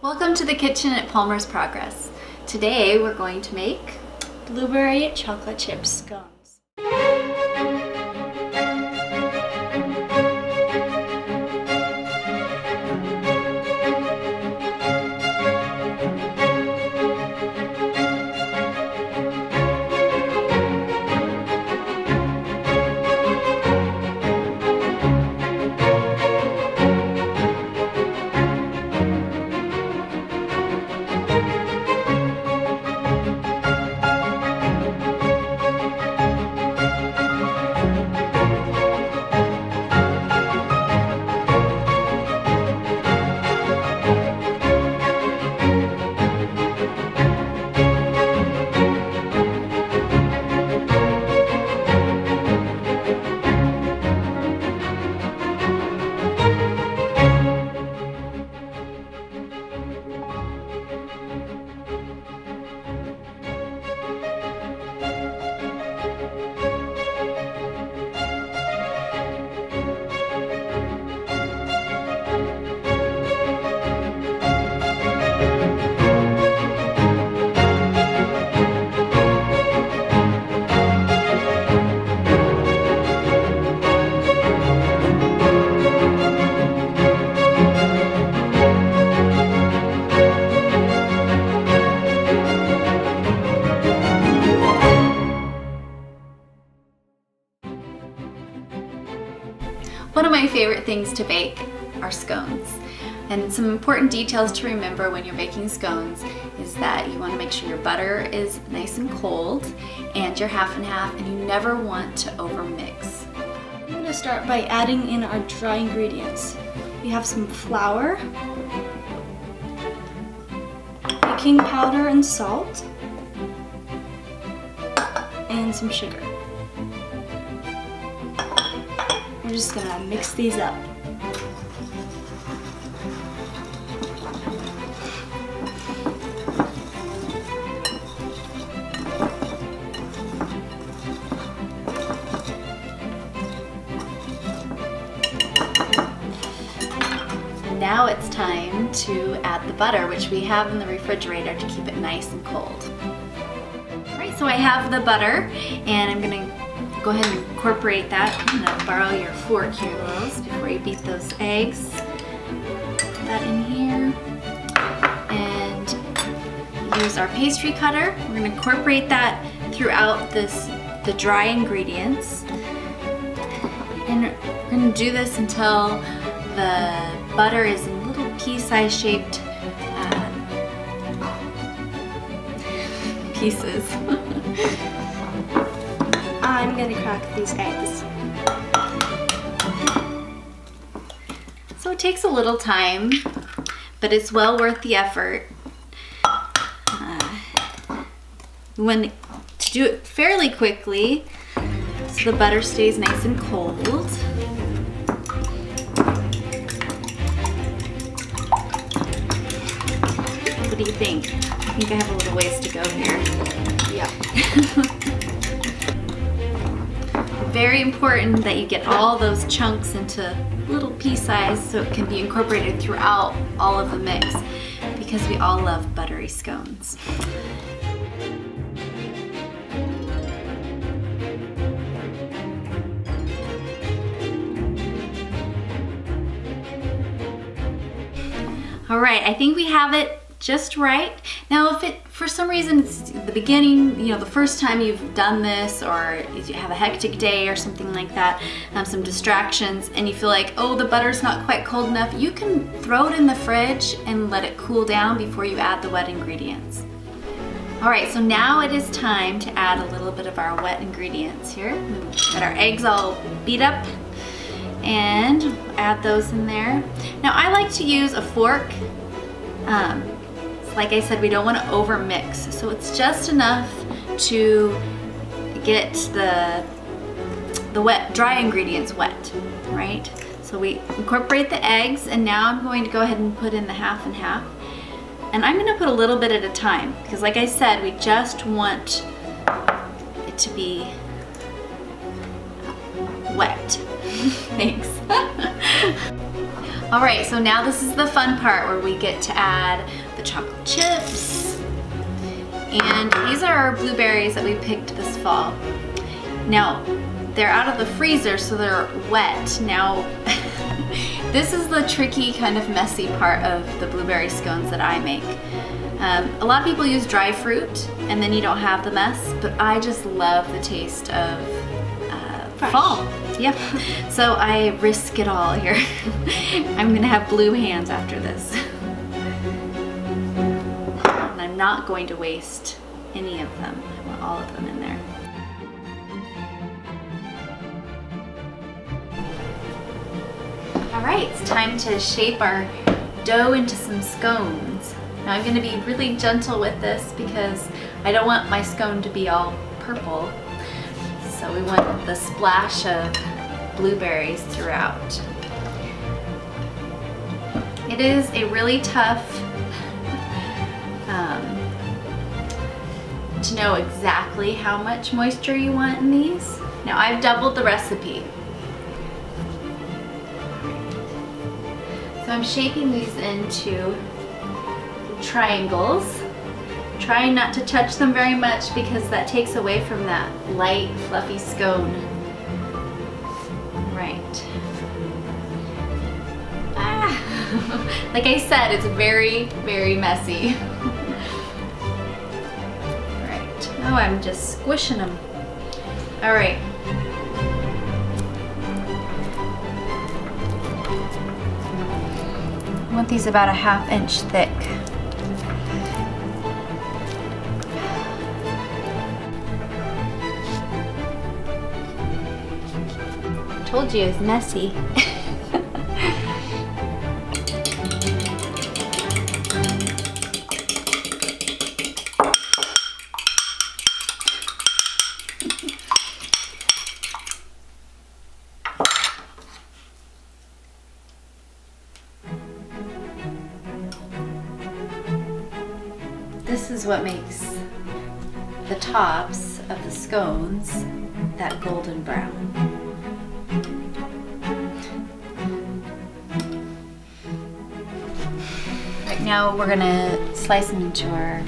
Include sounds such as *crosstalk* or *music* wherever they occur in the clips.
Welcome to the kitchen at Palmer's Progress. Today we're going to make blueberry chocolate chip scones. Things to bake are scones. And some important details to remember when your baking scones is that you want to make sure your butter is nice and cold and you're half and half and you never want to overmix. I'm going to start by adding in our dry ingredients. We have some flour, baking powder and salt, and some sugar. We're just gonna mix these up. Now it's time to add the butter, which we have in the refrigerator to keep it nice and cold. All right, so I have the butter, and I'm gonna go ahead and incorporate that. I'm gonna borrow your fork here, Lils, before you beat those eggs. Put that in here, and use our pastry cutter. We're gonna incorporate that throughout this the dry ingredients. And we're gonna do this until the butter is in little pea-sized shaped uh, pieces. *laughs* I'm gonna crack these eggs. So it takes a little time, but it's well worth the effort. Uh, when to do it fairly quickly, so the butter stays nice and cold. What do you think? I think I have a little ways to go here. Yeah. *laughs* Very important that you get all those chunks into little pea size so it can be incorporated throughout all of the mix because we all love buttery scones. All right, I think we have it just right. Now if it, for some reason, it's the beginning, you know, the first time you've done this or you have a hectic day or something like that, um, some distractions, and you feel like, oh, the butter's not quite cold enough, you can throw it in the fridge and let it cool down before you add the wet ingredients. All right, so now it is time to add a little bit of our wet ingredients here. Got our eggs all beat up and add those in there. Now I like to use a fork. Um, like I said, we don't want to over mix. So it's just enough to get the, the wet, dry ingredients wet, right? So we incorporate the eggs and now I'm going to go ahead and put in the half and half. And I'm gonna put a little bit at a time because like I said, we just want it to be wet. *laughs* Thanks. *laughs* All right, so now this is the fun part where we get to add chocolate chips. And these are our blueberries that we picked this fall. Now, they're out of the freezer, so they're wet. Now, *laughs* this is the tricky kind of messy part of the blueberry scones that I make. Um, a lot of people use dry fruit and then you don't have the mess, but I just love the taste of uh, fall. Yeah, *laughs* so I risk it all here. *laughs* I'm gonna have blue hands after this. Not going to waste any of them. I want all of them in there. All right, it's time to shape our dough into some scones. Now I'm gonna be really gentle with this because I don't want my scone to be all purple. So we want the splash of blueberries throughout. It is a really tough to know exactly how much moisture you want in these. Now I've doubled the recipe. So I'm shaping these into triangles. Trying not to touch them very much because that takes away from that light, fluffy scone. Right. Ah. *laughs* like I said, it's very, very messy. *laughs* Oh, I'm just squishing them. All right. I want these about a half inch thick. Told you it's messy. *laughs* scones that golden brown. Right now we're gonna slice them into our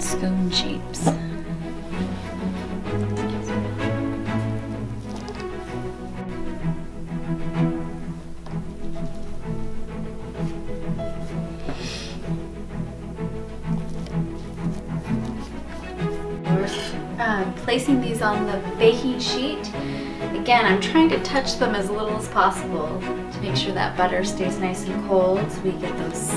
scone shapes. Um, placing these on the baking sheet. Again, I'm trying to touch them as little as possible to make sure that butter stays nice and cold so we get those,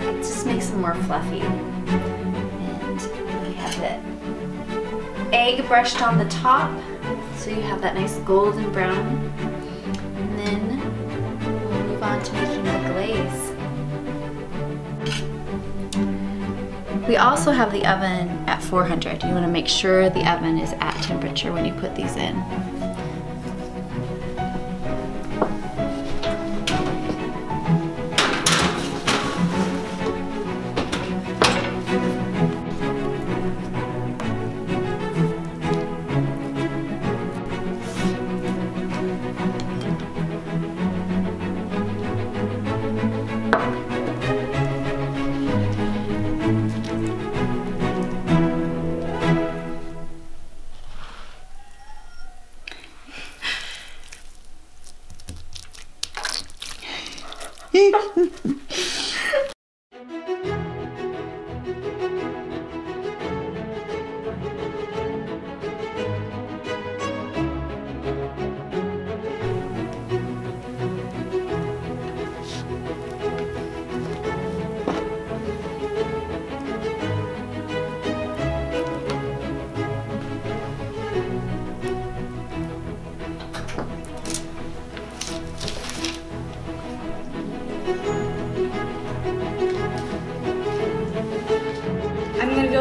it just makes them more fluffy. And we have the egg brushed on the top so you have that nice golden brown. We also have the oven at 400. You want to make sure the oven is at temperature when you put these in.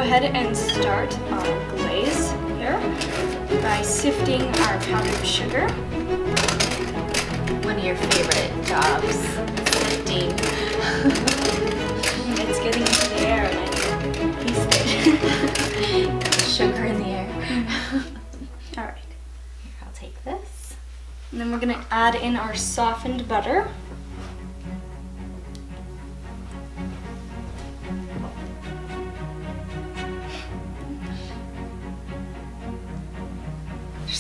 Ahead and start our glaze here by sifting our powdered sugar. One of your favorite jobs, sifting. *laughs* It's getting into the air and I taste it. Sugar in the air. *laughs* All right. Here, I'll take this. And then we're gonna add in our softened butter.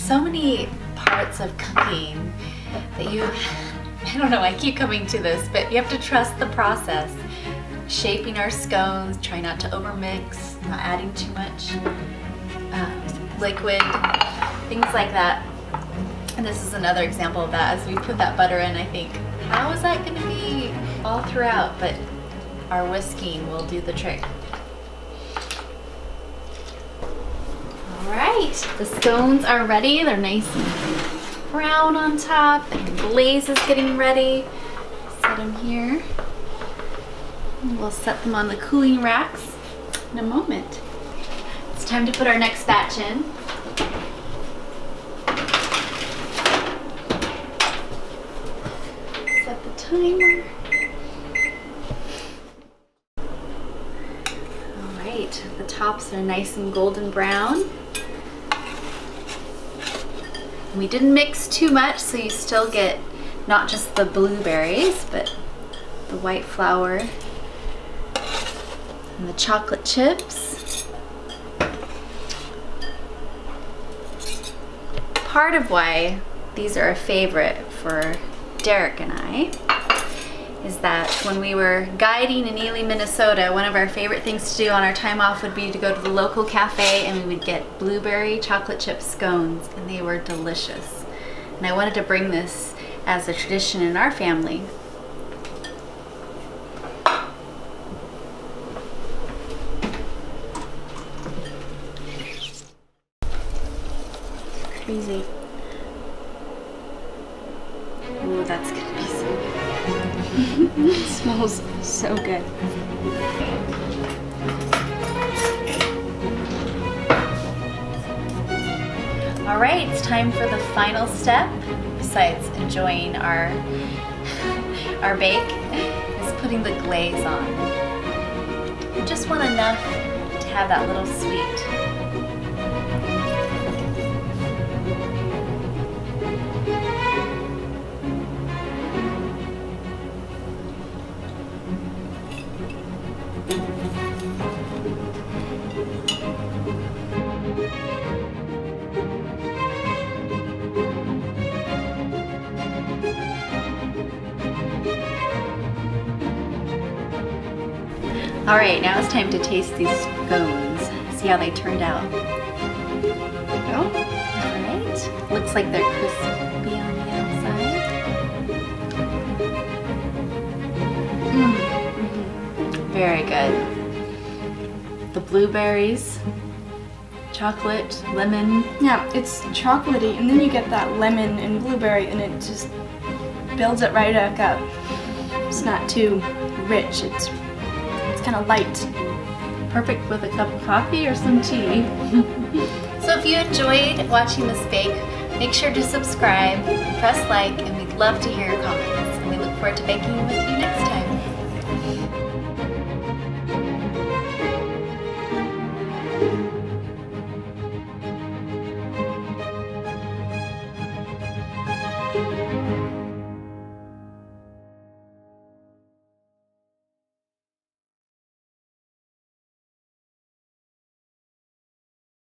So many parts of cooking that you, *laughs* I don't know, I keep coming to this, but you have to trust the process. Shaping our scones, try not to overmix, not adding too much um, liquid, things like that. And this is another example of that. As we put that butter in, I think, how is that gonna be all throughout? But our whisking will do the trick. Right, the scones are ready. They're nice and brown on top. The glaze is getting ready. Set them here. And we'll set them on the cooling racks in a moment. It's time to put our next batch in. Set the timer. All right, the tops are nice and golden brown. We didn't mix too much, so you still get not just the blueberries, but the white flour and the chocolate chips. Part of why these are a favorite for Derek and I is that when we were guiding in Ely, Minnesota, one of our favorite things to do on our time off would be to go to the local cafe and we would get blueberry chocolate chip scones and they were delicious. And I wanted to bring this as a tradition in our family. All right, it's time for the final step. Besides enjoying our our bake, is putting the glaze on. You just want enough to have that little sweet. All right, now it's time to taste these scones. See how they turned out. Oh, All right, looks like they're crispy on the outside. Mm. Very good. The blueberries, chocolate, lemon. yeah, it's chocolatey, and then you get that lemon and blueberry, and it just builds it right back up. It's not too rich. It's kind of light. Perfect with a cup of coffee or some tea. *laughs* so if you enjoyed watching this bake, make sure to subscribe, press like, and we'd love to hear your comments. And we look forward to baking with you next time.